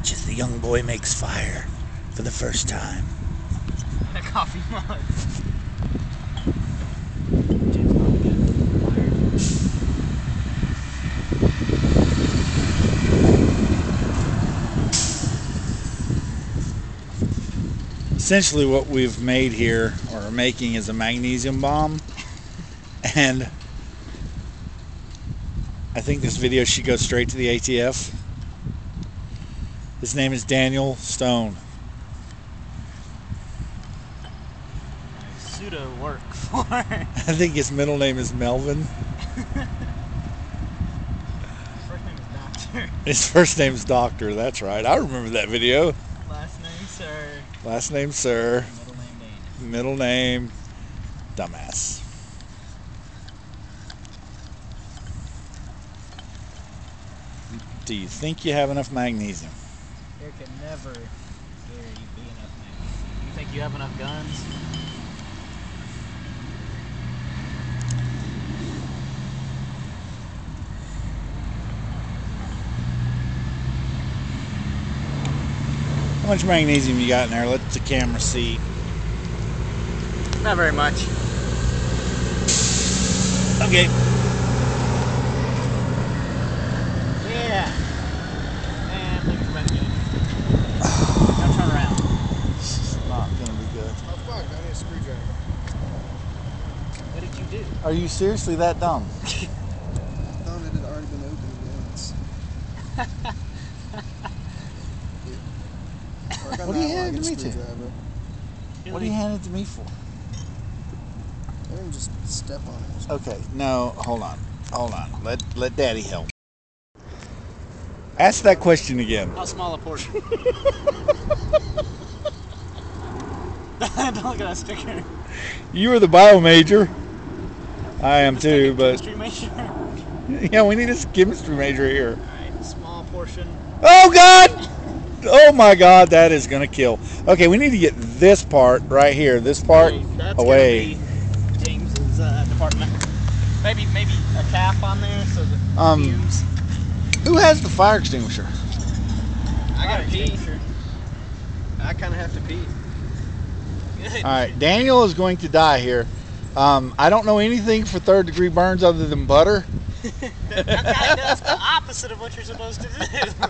watch as the young boy makes fire for the first time. A coffee mug. Essentially, what we've made here, or are making, is a magnesium bomb. And I think this video should go straight to the ATF. His name is Daniel Stone. Pseudo work for. I think his middle name is Melvin. His First name is Doctor. His first name's Doctor. That's right. I remember that video. Last name Sir. Last name Sir. Middle name Dane. Middle name Dumbass. Do you think you have enough magnesium? There can never Gary, be enough magnesium. You think you have enough guns? How much magnesium you got in there? Let the camera see. Not very much. Okay. Yeah. And look at that Now turn around. This is not gonna be good. Oh fuck, I need a screwdriver. What did you do? Are you seriously that dumb? Thought it had already been opened once. Work What do you that hand it to me to? What do you hand it to me for? I didn't just step on it. Okay, no, hold on. Hold on. Let let daddy help. Ask that question again. How small a portion? Don't look at that sticker. You were the bio major. I am too, but chemistry major. yeah, we need a chemistry major here. Alright, small portion. Oh God! Oh my God, that is gonna kill. Okay, we need to get this part right here, this part Hey, that's away. Gonna be James's uh, department. Maybe maybe a cap on there so the Um, fumes. Who has the fire extinguisher? I gotta Fire pee. extinguisher. I kind of have to pee. All right, Daniel is going to die here. Um, I don't know anything for third degree burns other than butter. That guy does the opposite of what you're supposed to do.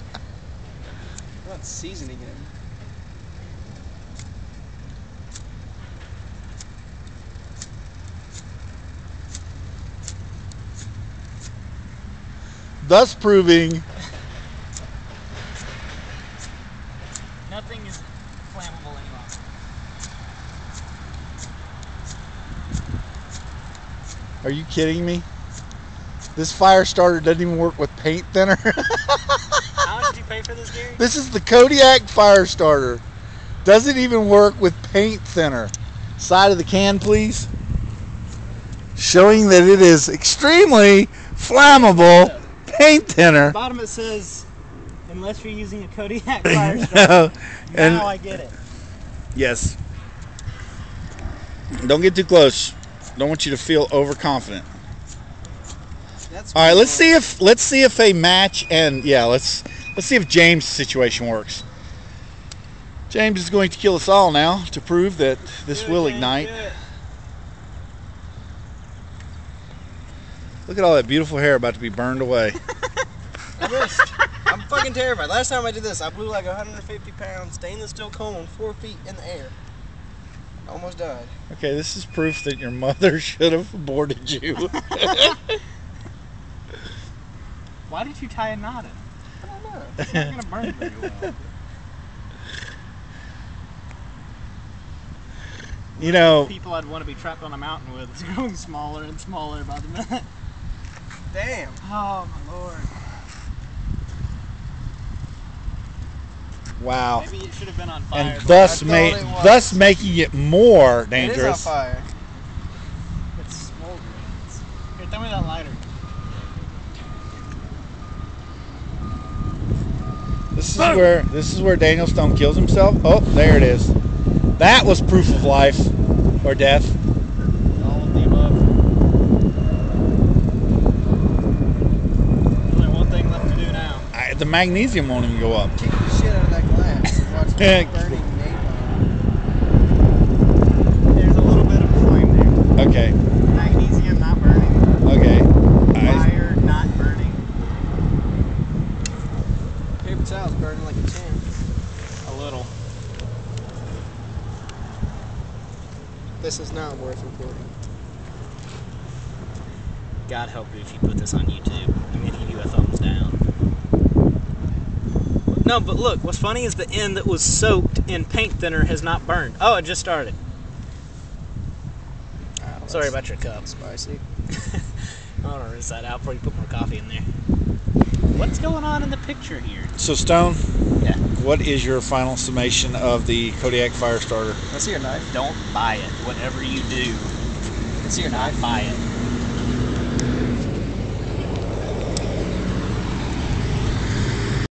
Not seasoning it. thus proving Nothing is flammable any longer. Are you kidding me? This fire starter doesn't even work with paint thinner. How much did you pay for this, Gary? this is the Kodiak fire starter. Doesn't even work with paint thinner. Side of the can, please. Showing that it is extremely flammable paint thinner. bottom it says, unless you're using a Kodiak fire starter. and now I get it. yes. Don't get too close. Don't want you to feel overconfident. That's All right, let's see if let's see if a match and yeah, let's let's see if James' situation works. James is going to kill us all now to prove that this Do will ignite. Look at all that beautiful hair about to be burned away. I'm fucking terrified. Last time I did this, I blew like 150 pounds stainless steel cone four feet in the air. Almost died. Okay, this is proof that your mother should have aborted you. Why did you tie a knot in? I don't know. It's not gonna burn very well. you know, People I'd want to be trapped on a mountain with is growing smaller and smaller by the minute. Damn. Oh my lord. Wow. Maybe it should have been on fire. And thus ma- thought it was. thus making it more It is on dangerous. fire. it's smoldering. It's- Here, throw me that lighter. This is where this is where Daniel Stone kills himself. Oh, there it is. That was proof of life or death. All of the above. Only one thing left to do now. I, the magnesium won't even go up. Kick the shit out of Burning napalm. There's a little bit of flame there. okay, Magnesium not burning. okay. I, not burning. Paper towel's burning like a champ. A little. This is not worth recording. God help you if you put this on YouTube. I'm gonna give you a thumbs down. No, but look, what's funny is the end that was soaked in paint thinner has not burned. Oh, it just started. Ah, wow, Sorry about your cup. spicy. I want to rinse that out before you put more coffee in there. What's going on in the picture here? so Stone, Yeah. what is your final summation of the Kodiak Firestarter? Let's see your knife. Don't buy it. Whatever you do, Let's see your knife. buy it.